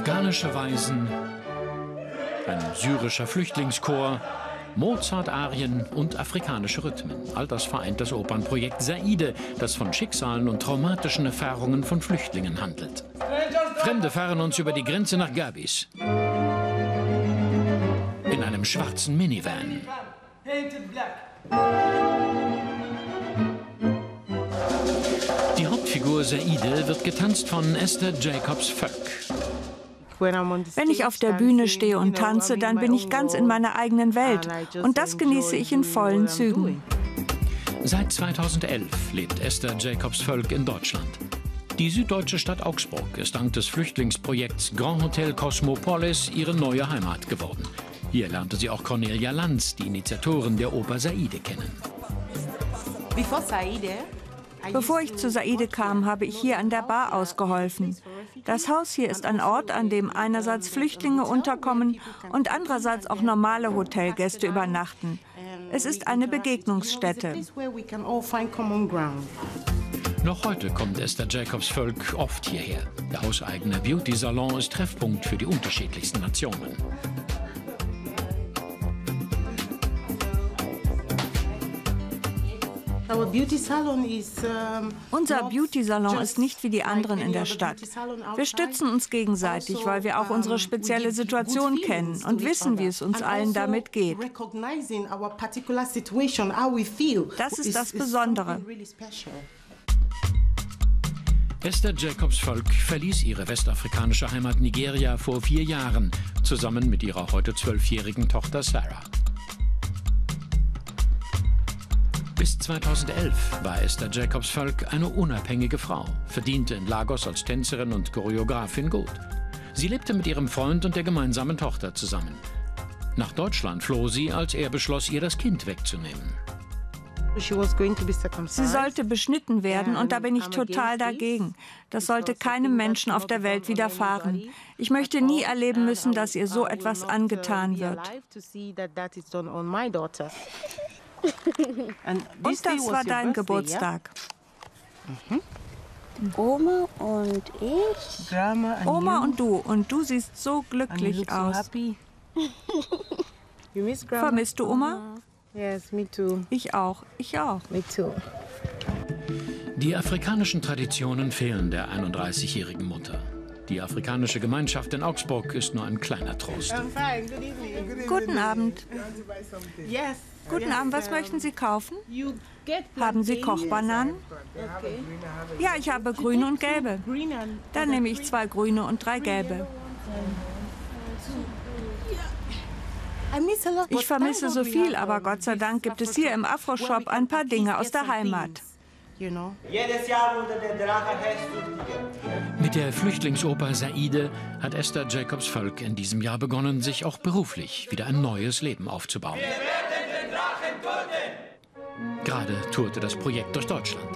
Afghanische Weisen, ein syrischer Flüchtlingschor, Mozart-Arien und afrikanische Rhythmen. All das vereint das Opernprojekt Saide, das von Schicksalen und traumatischen Erfahrungen von Flüchtlingen handelt. Fremde fahren uns über die Grenze nach Gabis. In einem schwarzen Minivan. Die Hauptfigur Saide wird getanzt von Esther Jacobs Völk. Wenn ich auf der Bühne stehe und tanze, dann bin ich ganz in meiner eigenen Welt. Und das genieße ich in vollen Zügen. Seit 2011 lebt Esther Jacobs Völk in Deutschland. Die süddeutsche Stadt Augsburg ist dank des Flüchtlingsprojekts Grand Hotel Cosmopolis ihre neue Heimat geworden. Hier lernte sie auch Cornelia Lanz, die Initiatorin der Oper Saide, kennen. Bevor ich zu Saide kam, habe ich hier an der Bar ausgeholfen. Das Haus hier ist ein Ort, an dem einerseits Flüchtlinge unterkommen und andererseits auch normale Hotelgäste übernachten. Es ist eine Begegnungsstätte. Noch heute kommt Esther Jacobs Völk oft hierher. Der hauseigene Beauty-Salon ist Treffpunkt für die unterschiedlichsten Nationen. Unser Beauty-Salon ist nicht wie die anderen in der Stadt. Wir stützen uns gegenseitig, weil wir auch unsere spezielle Situation kennen und wissen, wie es uns allen damit geht. Das ist das Besondere. Esther Jacobs Volk verließ ihre westafrikanische Heimat Nigeria vor vier Jahren, zusammen mit ihrer heute zwölfjährigen Tochter Sarah. Bis 2011 war Esther Jacobs Völk eine unabhängige Frau, verdiente in Lagos als Tänzerin und Choreografin gut. Sie lebte mit ihrem Freund und der gemeinsamen Tochter zusammen. Nach Deutschland floh sie, als er beschloss, ihr das Kind wegzunehmen. Sie sollte beschnitten werden und da bin ich total dagegen. Das sollte keinem Menschen auf der Welt widerfahren. Ich möchte nie erleben müssen, dass ihr so etwas angetan wird. Und das war dein Geburtstag. Mhm. Oma und ich. Oma und du. Und du siehst so glücklich aus. Vermisst du Oma? Yes, me too. Ich auch. Ich auch. Me too. Die afrikanischen Traditionen fehlen der 31-jährigen Mutter. Die afrikanische Gemeinschaft in Augsburg ist nur ein kleiner Trost. Guten Abend. Guten Abend, was möchten Sie kaufen? Haben Sie Kochbananen? Ja, ich habe grüne und gelbe. Dann nehme ich zwei grüne und drei gelbe. Ich vermisse so viel, aber Gott sei Dank gibt es hier im Afro-Shop ein paar Dinge aus der Heimat. Jedes Jahr wurde der Drache herstudiert. Mit der Flüchtlingsoper Saide hat Esther Jacobs Völk in diesem Jahr begonnen, sich auch beruflich wieder ein neues Leben aufzubauen. Wir werden den Drachen töten! Gerade tourte das Projekt durch Deutschland.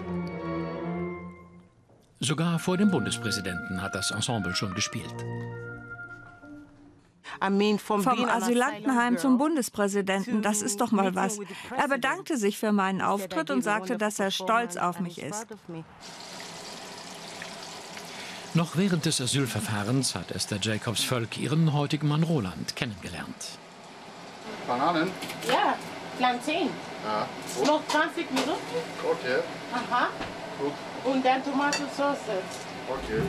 Sogar vor dem Bundespräsidenten hat das Ensemble schon gespielt. Vom Asylantenheim zum Bundespräsidenten, das ist doch mal was. Er bedankte sich für meinen Auftritt und sagte, dass er stolz auf mich ist. Noch während des Asylverfahrens hat Esther Jacobs Völk ihren heutigen Mann Roland kennengelernt. Bananen? Ja, Plantain. Ja. Noch 20 Minuten. Okay, Aha. gut. Und dann Tomatensauce. Okay.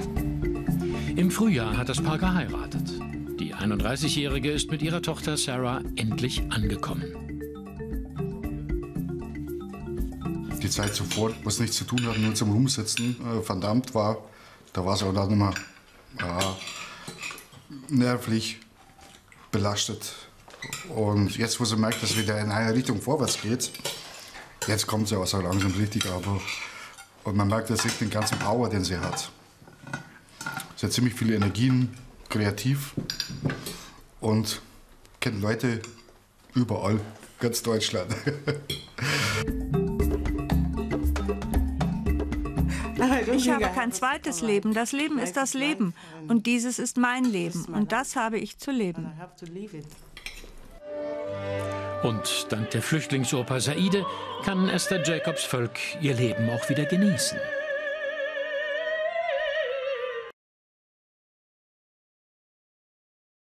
Im Frühjahr hat das Paar geheiratet. Die 31-Jährige ist mit ihrer Tochter Sarah endlich angekommen. Die Zeit zuvor, was nichts zu tun hat, nur zum Rumsitzen, äh, verdammt war, da war sie auch dann immer ja, nervlich belastet. Und jetzt, wo sie merkt, dass es wieder in eine Richtung vorwärts geht, jetzt kommt sie auch so langsam richtig aber Und man merkt, dass sie den ganzen Power, den sie hat. Sie hat ziemlich viele Energien, kreativ und kennt Leute überall, ganz Deutschland. Ich habe kein zweites Leben. Das Leben ist das Leben. Und dieses ist mein Leben. Und das habe ich zu leben. Und dank der Flüchtlingsoper Saide kann Esther Jacobs Völk ihr Leben auch wieder genießen.